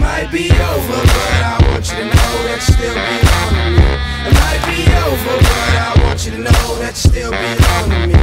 might be over, but I want you to know that you still belong to me. It might be over, but I want you to know that you still belong to me.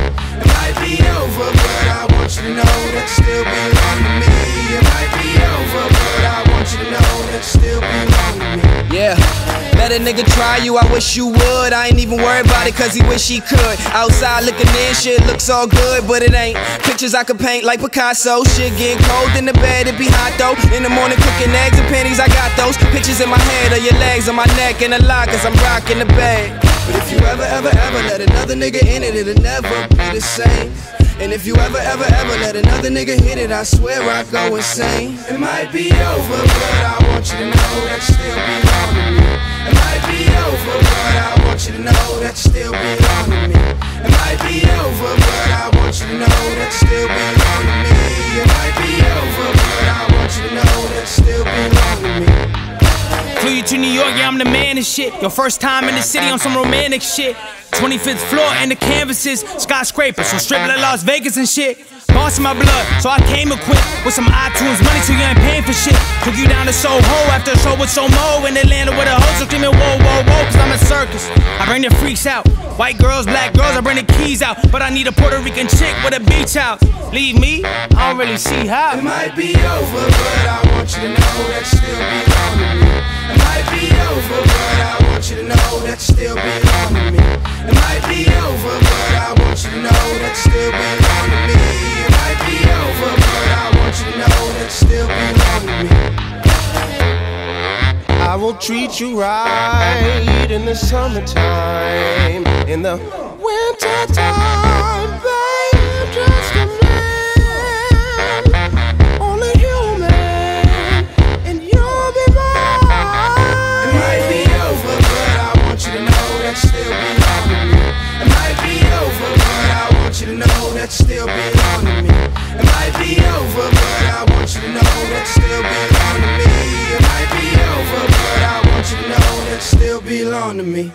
Let a nigga try you, I wish you would. I ain't even worried about it, cause he wish he could. Outside looking in, shit looks all good, but it ain't. Pictures I could paint like Picasso. Shit getting cold in the bed, it be hot though. In the morning cooking eggs and panties, I got those. Pictures in my head of your legs on my neck and a lot, cause I'm rocking the bed. But if you ever, ever, ever let another nigga in it, it'll never be the same. And if you ever, ever, ever let another nigga hit it, I swear I go insane. It might be over, but I want you to know that still belong to me. It might be over, but I want you to know that you still belong to me. It might be over, but I want you to know that you still belong to me. It might be over, but I want you to know that you still belong to me. Flew you to New York, yeah, I'm the man and shit. Your first time in the city on some romantic shit. 25th floor and the canvases, skyscrapers, so strip like Las Vegas and shit. Boss in my blood, so I came equipped with some iTunes money, so you ain't paying for shit. Took you down to Soho after a show with so Somo in Atlanta with a host, screaming whoa, whoa, whoa, cause I'm a circus. I bring the freaks out, white girls, black girls, I bring the keys out. But I need a Puerto Rican chick with a beach house. Leave me, I don't really see how. It might be over, but I want you to know that you still belong to me. It might be over, but I want you to know that you still belong I will treat you right in the summertime, in the wintertime, babe. Just a man, only human, and you'll be mine. It might be over, but I want you to know that still belong to me. It might be over, but I want you to know that still belong still belong to me.